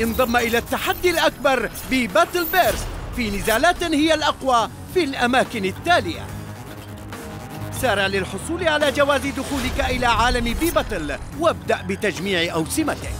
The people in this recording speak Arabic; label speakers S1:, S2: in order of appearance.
S1: انضم إلى التحدي الأكبر بباتل بيرست في نزالات هي الأقوى في الأماكن التالية. سارع للحصول على جواز دخولك إلى عالم بي باتل وابدأ بتجميع أوسمتك.